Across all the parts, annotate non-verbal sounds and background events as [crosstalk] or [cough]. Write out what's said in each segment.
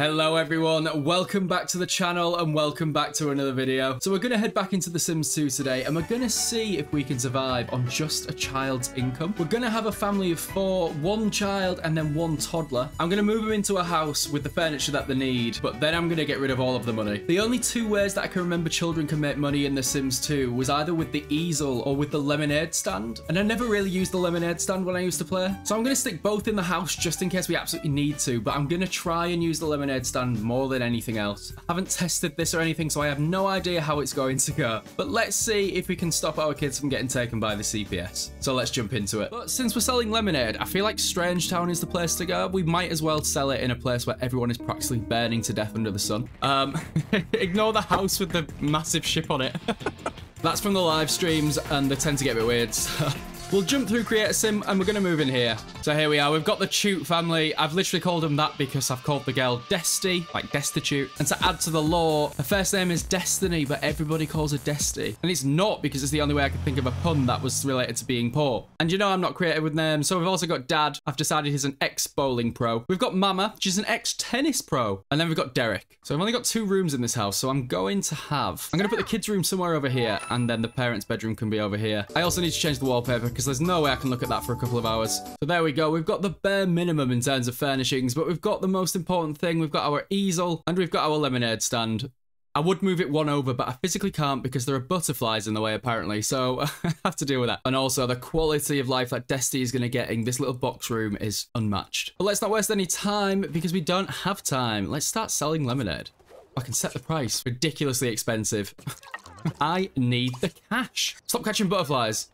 Hello everyone, welcome back to the channel and welcome back to another video. So we're going to head back into The Sims 2 today and we're going to see if we can survive on just a child's income. We're going to have a family of four, one child and then one toddler. I'm going to move them into a house with the furniture that they need, but then I'm going to get rid of all of the money. The only two ways that I can remember children can make money in The Sims 2 was either with the easel or with the lemonade stand. And I never really used the lemonade stand when I used to play. So I'm going to stick both in the house just in case we absolutely need to, but I'm going to try and use the lemonade stand more than anything else. I haven't tested this or anything, so I have no idea how it's going to go. But let's see if we can stop our kids from getting taken by the CPS. So let's jump into it. But since we're selling lemonade, I feel like Strangetown is the place to go. We might as well sell it in a place where everyone is practically burning to death under the sun. Um, [laughs] ignore the house with the massive ship on it. [laughs] That's from the live streams, and they tend to get a bit weird. So. We'll jump through Create Sim and we're going to move in here. So here we are. We've got the Chute family. I've literally called them that because I've called the girl Desti, like Destitute. And to add to the lore, her first name is Destiny, but everybody calls her Desti. And it's not because it's the only way I could think of a pun that was related to being poor. And you know I'm not creative with names. So we've also got Dad. I've decided he's an ex-bowling pro. We've got Mama. She's an ex-tennis pro. And then we've got Derek. So I've only got two rooms in this house. So I'm going to have... I'm going to put the kids' room somewhere over here. And then the parents' bedroom can be over here. I also need to change the wallpaper because there's no way I can look at that for a couple of hours. So there we go. We've got the bare minimum in terms of furnishings, but we've got the most important thing. We've got our easel and we've got our lemonade stand. I would move it one over, but I physically can't because there are butterflies in the way, apparently. So [laughs] I have to deal with that. And also, the quality of life that Destiny is going to get in this little box room is unmatched. But let's not waste any time because we don't have time. Let's start selling lemonade. I can set the price. Ridiculously expensive. [laughs] I need the cash. Stop catching butterflies.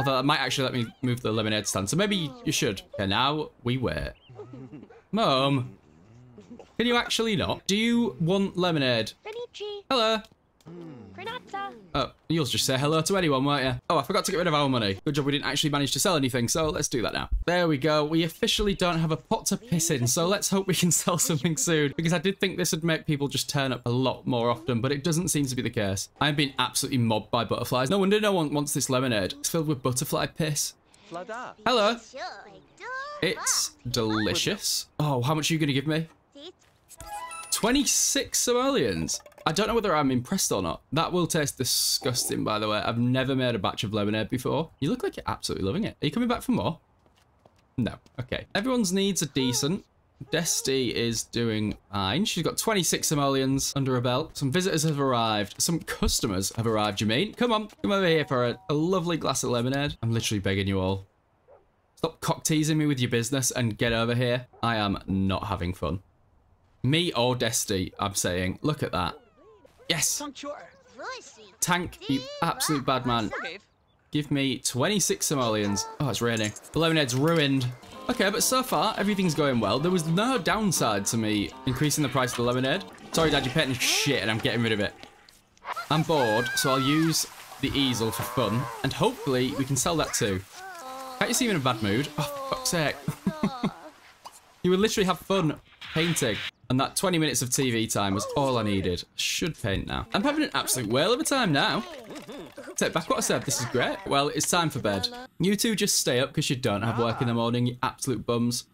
Although that might actually let me move the lemonade stand. So maybe you should. Okay, now we wait. Mom. Can you actually not? Do you want lemonade? Hello. Oh, you'll just say hello to anyone, won't you? Oh, I forgot to get rid of our money. Good job we didn't actually manage to sell anything, so let's do that now. There we go. We officially don't have a pot to piss in, so let's hope we can [laughs] sell something soon, because I did think this would make people just turn up a lot more often, but it doesn't seem to be the case. I'm being absolutely mobbed by butterflies. No wonder no one wants this lemonade. It's filled with butterfly piss. Hello. It's delicious. Oh, how much are you going to give me? 26 simoleons. I don't know whether I'm impressed or not. That will taste disgusting, by the way. I've never made a batch of lemonade before. You look like you're absolutely loving it. Are you coming back for more? No. Okay. Everyone's needs are decent. Desti is doing fine. She's got 26 simoleons under her belt. Some visitors have arrived. Some customers have arrived, you mean? Come on. Come over here for a, a lovely glass of lemonade. I'm literally begging you all. Stop cock teasing me with your business and get over here. I am not having fun. Me or Desti, I'm saying. Look at that. Yes. Tank, you absolute bad man. Give me 26 simoleons. Oh, it's raining. The lemonade's ruined. Okay, but so far, everything's going well. There was no downside to me increasing the price of the lemonade. Sorry, Dad, you're painting shit and I'm getting rid of it. I'm bored, so I'll use the easel for fun, and hopefully we can sell that too. Can't you see me in a bad mood? Oh, fuck's sake. [laughs] you would literally have fun painting. And that 20 minutes of TV time was all I needed. Should paint now. I'm having an absolute whale of a time now. Take back what I said. This is great. Well, it's time for bed. You two just stay up because you don't have work in the morning, you absolute bums.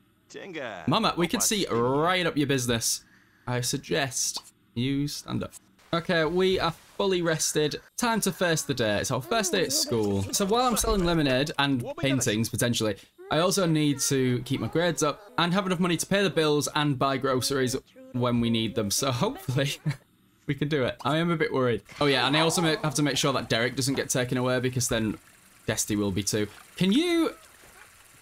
Mama, we can see right up your business. I suggest you stand up. Okay, we are fully rested. Time to first the day. It's our first day at school. So while I'm selling lemonade and paintings, potentially, I also need to keep my grades up and have enough money to pay the bills and buy groceries when we need them. So [laughs] hopefully we can do it. I am a bit worried. Oh yeah, and I also have to make sure that Derek doesn't get taken away because then Desti will be too. Can you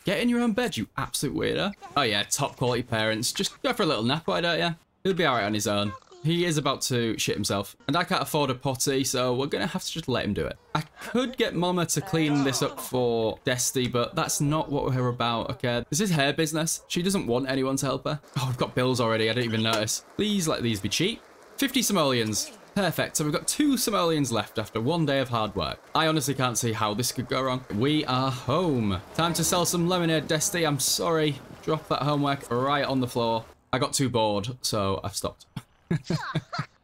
get in your own bed, you absolute weirdo? Oh yeah, top quality parents. Just go for a little nap, why don't you? He'll be alright on his own. He is about to shit himself. And I can't afford a potty, so we're going to have to just let him do it. I could get Mama to clean this up for Desti, but that's not what we're about, okay? This is her business. She doesn't want anyone to help her. Oh, I've got bills already. I didn't even notice. Please let these be cheap. 50 simoleons. Perfect. So we've got two simoleons left after one day of hard work. I honestly can't see how this could go wrong. We are home. Time to sell some lemonade, Desti. I'm sorry. Drop that homework right on the floor. I got too bored, so I've stopped. [laughs]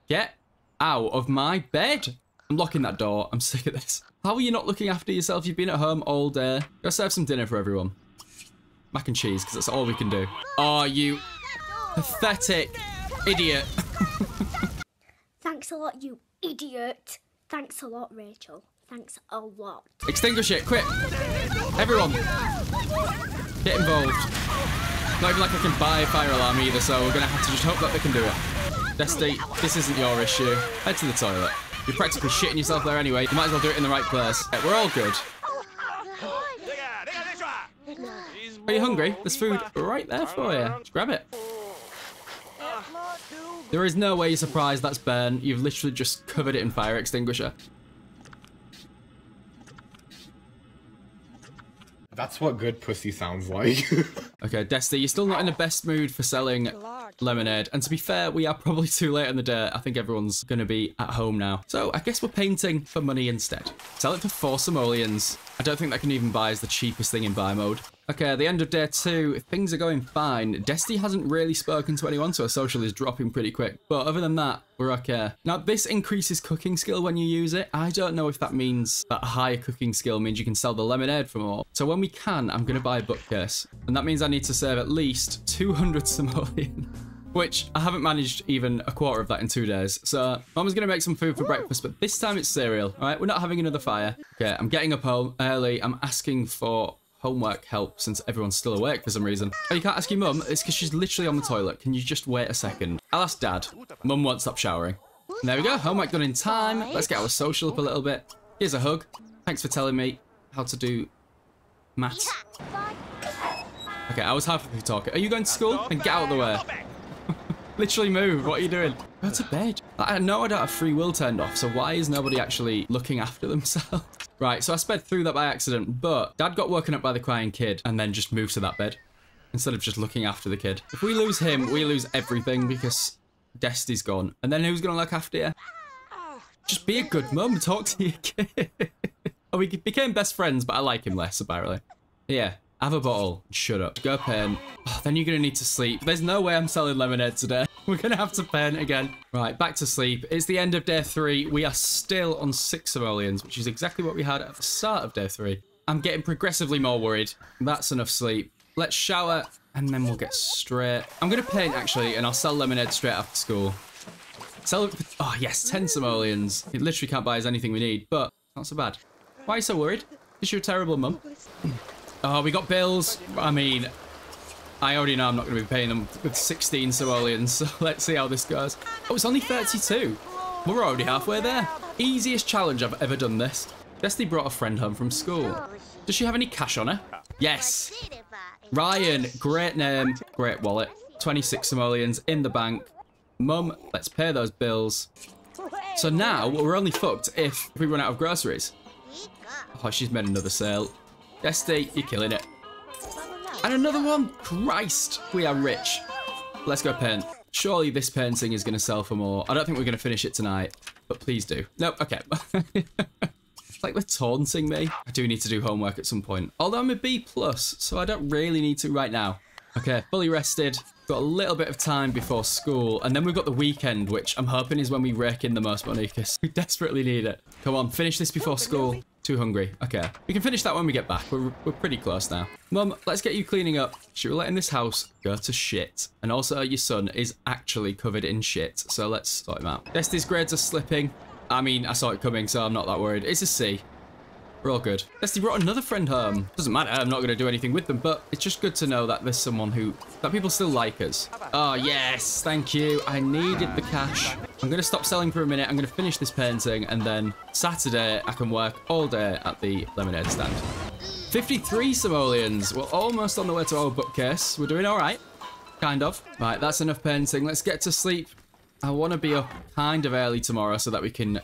Get out of my bed. I'm locking that door. I'm sick of this. How are you not looking after yourself? You've been at home all day. Go serve some dinner for everyone. Mac and cheese, because that's all we can do. Oh, you pathetic Idiot. [laughs] Thanks a lot, you idiot. Thanks a lot, Rachel. Thanks a lot. Extinguish it, quick. Everyone. Get involved. Not even like I can buy a fire alarm either, so we're gonna have to just hope that they can do it. Desti, this isn't your issue. Head to the toilet. You're practically shitting yourself there anyway. You might as well do it in the right place. Yeah, we're all good. Are you hungry? There's food right there for you. Just grab it. There is no way you're surprised that's burnt. You've literally just covered it in fire extinguisher. That's what good pussy sounds like. [laughs] Okay, Desti, you're still not in the best mood for selling lemonade. And to be fair, we are probably [laughs] too late in the day. I think everyone's going to be at home now. So I guess we're painting for money instead. Sell it for four simoleons. I don't think that can even buy as the cheapest thing in buy mode. Okay, the end of day two, things are going fine. Destiny hasn't really spoken to anyone, so her social is dropping pretty quick. But other than that, we're okay. Now, this increases cooking skill when you use it. I don't know if that means that higher cooking skill means you can sell the lemonade for more. So when we can, I'm going to buy a bookcase. And that means I need to save at least 200 [laughs] simoleon. Which I haven't managed even a quarter of that in two days. So Mama's gonna make some food for breakfast, but this time it's cereal. All right, we're not having another fire. Okay, I'm getting up home early. I'm asking for homework help since everyone's still awake for some reason. Oh, you can't ask your mum? It's because she's literally on the toilet. Can you just wait a second? I'll ask dad. Mum won't stop showering. There we go. Homework done in time. Let's get our social up a little bit. Here's a hug. Thanks for telling me how to do maths. Okay, I was halfway talking. Are you going to school? Then get out of the way. Literally move. What are you doing? Go to bed. I know I don't have free will turned off, so why is nobody actually looking after themselves? [laughs] right, so I sped through that by accident, but Dad got woken up by the crying kid and then just moved to that bed instead of just looking after the kid. If we lose him, we lose everything because Destiny's gone. And then who's going to look after you? Just be a good mum. Talk to your kid. [laughs] oh, we became best friends, but I like him less, apparently. Yeah, have a bottle. Shut up. Go pen. Oh, then you're going to need to sleep. There's no way I'm selling lemonade today. [laughs] We're going to have to pen again. Right, back to sleep. It's the end of day three. We are still on six simoleons, which is exactly what we had at the start of day three. I'm getting progressively more worried. That's enough sleep. Let's shower and then we'll get straight. I'm going to paint actually and I'll sell lemonade straight after school. Sell oh yes, 10 simoleons. It literally can't buy us anything we need, but not so bad. Why are you so worried? Is you a terrible mum? Oh, we got bills. I mean, I already know I'm not going to be paying them with 16 simoleons, [laughs] so let's see how this goes. Oh, it's only 32. We're already halfway there. Easiest challenge I've ever done this. Destiny brought a friend home from school. Does she have any cash on her? Yes. Ryan, great name, great wallet. 26 simoleons in the bank. Mum, let's pay those bills. So now, we're only fucked if we run out of groceries. Oh, she's made another sale. Destiny, you're killing it. And another one. Christ, we are rich. Let's go paint. Surely this painting is going to sell for more. I don't think we're going to finish it tonight, but please do. Nope, okay. it's [laughs] like they're taunting me. I do need to do homework at some point. Although I'm a B+, plus, so I don't really need to right now. Okay, fully rested. Got a little bit of time before school, and then we've got the weekend, which I'm hoping is when we rake in the most money, because [laughs] we desperately need it. Come on, finish this before school. Too hungry. Okay. We can finish that when we get back. We're, we're pretty close now. Mum, let's get you cleaning up. You're letting this house go to shit. And also, your son is actually covered in shit. So let's sort him out. Destiny's grades are slipping. I mean, I saw it coming, so I'm not that worried. It's a C. We're all good. Destiny brought another friend home. Doesn't matter, I'm not going to do anything with them, but it's just good to know that there's someone who... that people still like us. Oh, yes, thank you. I needed the cash. I'm going to stop selling for a minute. I'm going to finish this painting, and then Saturday, I can work all day at the lemonade stand. 53 simoleons. We're almost on the way to our bookcase. We're doing all right. Kind of. Right, that's enough painting. Let's get to sleep. I want to be up kind of early tomorrow so that we can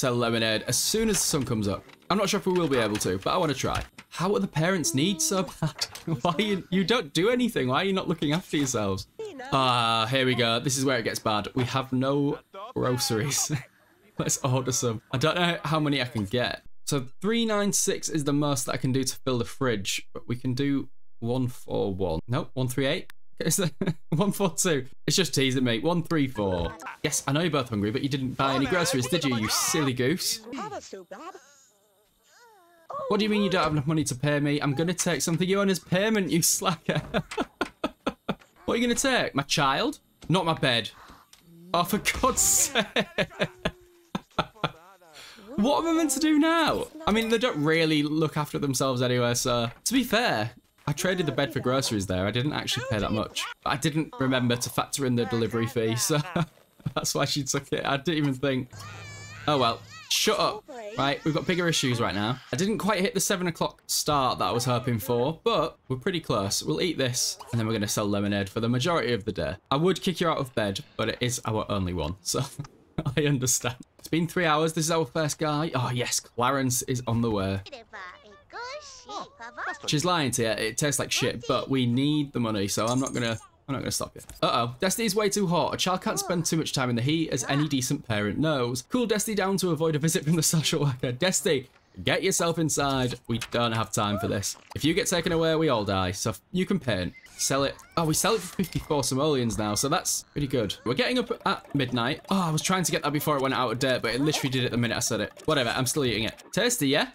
sell lemonade as soon as the sun comes up. I'm not sure if we will be able to, but I want to try. How are the parents need so bad? [laughs] Why you, you don't do anything? Why are you not looking after yourselves? Ah, here we go. This is where it gets bad. We have no groceries. [laughs] Let's order some. I don't know how many I can get. So 396 is the most that I can do to fill the fridge, but we can do 141. Nope, 138. It's [laughs] 142. It's just teasing me. 134. Yes, I know you're both hungry, but you didn't buy any groceries, did you, you silly goose? What do you mean you don't have enough money to pay me? I'm gonna take something you own as payment, you slacker. [laughs] what are you gonna take? My child? Not my bed. Oh, for God's sake. [laughs] what am I meant to do now? I mean, they don't really look after themselves anyway, so... To be fair, I traded the bed for groceries there. I didn't actually pay that much. I didn't remember to factor in the delivery fee, so [laughs] that's why she took it. I didn't even think. Oh well. Shut up. Right, we've got bigger issues right now. I didn't quite hit the 7 o'clock start that I was hoping for, but we're pretty close. We'll eat this, and then we're going to sell lemonade for the majority of the day. I would kick you out of bed, but it is our only one, so [laughs] I understand. It's been three hours. This is our first guy. Oh, yes, Clarence is on the way. She's lying to you. It tastes like shit, but we need the money, so I'm not gonna. I'm not gonna stop you. Uh-oh. Destiny's way too hot. A child can't spend too much time in the heat, as any decent parent knows. Cool Destiny down to avoid a visit from the social worker. Destiny, get yourself inside. We don't have time for this. If you get taken away, we all die. So you can paint. Sell it. Oh, we sell it for 54 simoleons now, so that's pretty good. We're getting up at midnight. Oh, I was trying to get that before it went out of date, but it literally did it the minute I said it. Whatever, I'm still eating it. Tasty, yeah?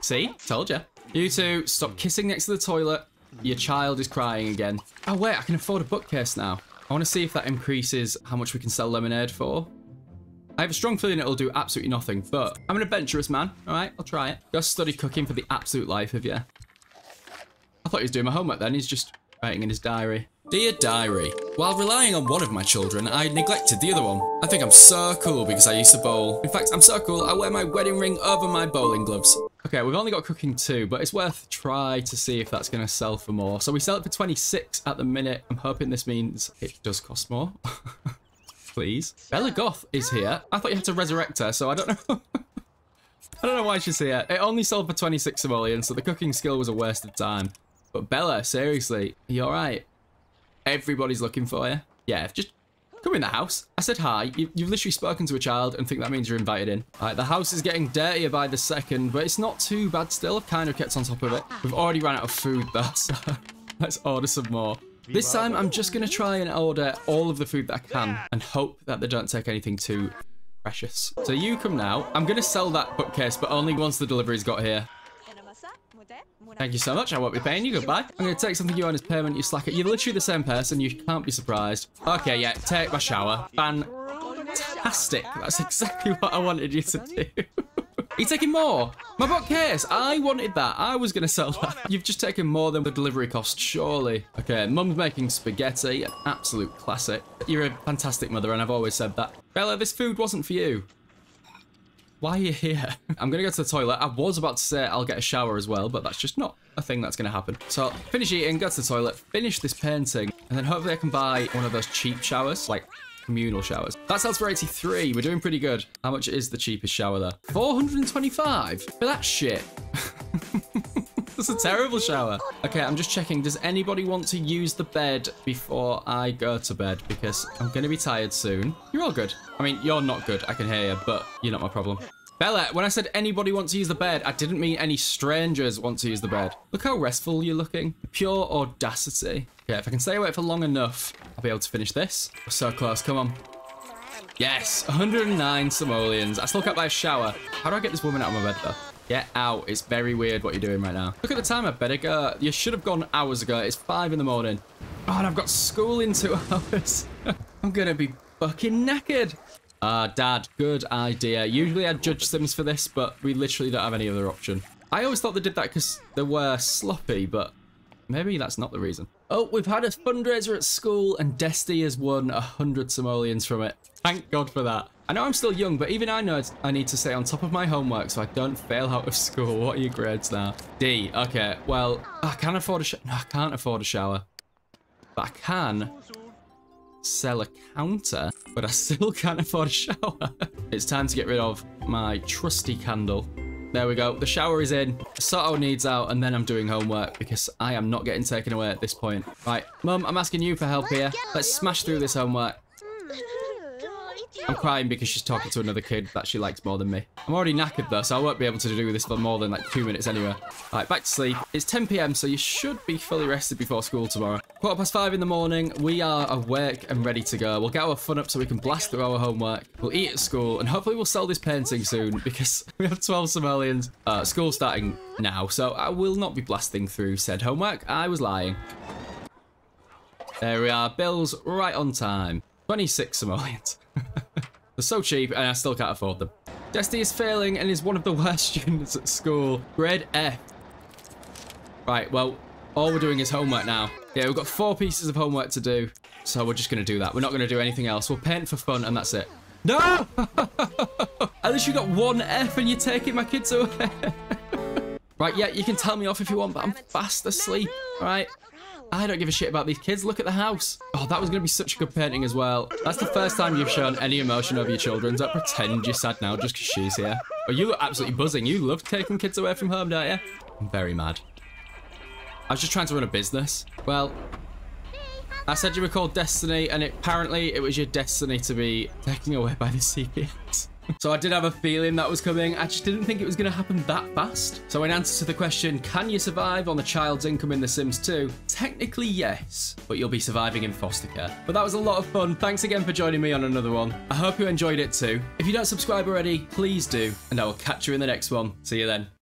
See? Told ya. You two, stop kissing next to the toilet. Your child is crying again. Oh, wait, I can afford a bookcase now. I want to see if that increases how much we can sell lemonade for. I have a strong feeling it'll do absolutely nothing, but I'm an adventurous man, all right? I'll try it. Go study cooking for the absolute life of you. I thought he was doing my homework then. He's just writing in his diary. Dear Diary, while relying on one of my children, I neglected the other one. I think I'm so cool because I used to bowl. In fact, I'm so cool, I wear my wedding ring over my bowling gloves. Okay, we've only got cooking two, but it's worth try to see if that's going to sell for more. So we sell it for 26 at the minute. I'm hoping this means it does cost more. [laughs] Please. Bella Goth is here. I thought you had to resurrect her, so I don't know. [laughs] I don't know why she's here. It only sold for 26 simoleons, so the cooking skill was a waste of time. But Bella, seriously, you alright? Everybody's looking for you. Yeah, just come in the house. I said hi. You, have literally spoken to a child and think that means you're invited in. All right, the house is getting dirtier by the second, but it's not too bad still. I've kind of kept on top of it. We've already run out of food though, [laughs] so let's order some more. This time, I'm just going to try and order all of the food that I can and hope that they don't take anything too precious. So you come now. I'm going to sell that bookcase, but only once the delivery's got here. Thank you so much. I won't be paying you. Goodbye. I'm going to take something you own as payment, you slacker. You're literally the same person. You can't be surprised. Okay, yeah. Take my shower. Fantastic. That's exactly what I wanted you to do. [laughs] Are taking more? My bookcase. I wanted that. I was going to sell that. You've just taken more than the delivery cost, surely. Okay, mum's making spaghetti. An absolute classic. You're a fantastic mother, and I've always said that. Bella, this food wasn't for you. Why are you here? [laughs] I'm gonna go to the toilet. I was about to say I'll get a shower as well, but that's just not a thing that's gonna happen. So finish eating, go to the toilet, finish this painting, and then hopefully I can buy one of those cheap showers, like communal showers. That sells for 83. We're doing pretty good. How much is the cheapest shower there? 425 for that shit. [laughs] That's a terrible shower. Okay, I'm just checking. Does anybody want to use the bed before I go to bed? Because I'm going to be tired soon. You're all good. I mean, you're not good. I can hear you, but you're not my problem. Bella, when I said anybody wants to use the bed, I didn't mean any strangers want to use the bed. Look how restful you're looking. Pure audacity. Okay, if I can stay awake for long enough, I'll be able to finish this. We're so close. Come on. Yes, 109 simoleons. I still can't buy a shower. How do I get this woman out of my bed, though? Get out. It's very weird what you're doing right now. Look at the time, I better go. You should have gone hours ago. It's five in the morning. Oh, and I've got school in two [laughs] hours. I'm going to be fucking knackered. Ah, uh, Dad, good idea. Usually I'd judge Sims for this, but we literally don't have any other option. I always thought they did that because they were sloppy, but maybe that's not the reason. Oh, we've had a fundraiser at school and Desti has won 100 simoleons from it. Thank God for that. I know I'm still young, but even I know I need to stay on top of my homework so I don't fail out of school. What are your grades now? D. Okay, well, I can't afford a shower. No, I can't afford a shower. But I can sell a counter, but I still [laughs] can't afford a shower. it's time to get rid of my trusty candle. There we go. The shower is in. Soto needs out, and then I'm doing homework because I am not getting taken away at this point. Right, Mum, I'm asking you for help here. Let's smash through this homework. I'm crying because she's talking to another kid that she likes more than me. I'm already knackered though, so I won't be able to do this for more than like two minutes anyway. Alright, back to sleep. It's 10pm, so you should be fully rested before school tomorrow. Quarter past five in the morning. We are awake and ready to go. We'll get our fun up so we can blast through our homework. We'll eat at school and hopefully we'll sell this painting soon [laughs] because we have 12 simoleons. Uh, school starting now, so I will not be blasting through said homework. I was lying. There we are. Bills right on time. 26 simoleons. [laughs] They're so cheap and I still can't afford them. Destiny is failing and is one of the [laughs] worst students at school. Grade F. Right, well, all we're doing is homework now. Yeah, we've got four pieces of homework to do. So we're just going to do that. We're not going to do anything else. We'll paint for fun and that's it. No! [laughs] At least you got one F and you're taking my kids away. [laughs] right, yeah, you can tell me off if you want, but I'm fast asleep. Right? I don't give a shit about these kids. Look at the house. Oh, that was going to be such a good painting as well. That's the first time you've shown any emotion over your children. Don't pretend you're sad now just because she's here. Oh, you look absolutely buzzing. You love taking kids away from home, don't you? I'm very mad. I was just trying to run a business. Well, I said you were called Destiny, and it, apparently it was your destiny to be taken away by the CPS. [laughs] So I did have a feeling that was coming. I just didn't think it was going to happen that fast. So in answer to the question, can you survive on the child's income in The Sims 2? Technically, yes, but you'll be surviving in foster care. But that was a lot of fun. Thanks again for joining me on another one. I hope you enjoyed it too. If you don't subscribe already, please do, and I will catch you in the next one. See you then.